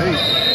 State.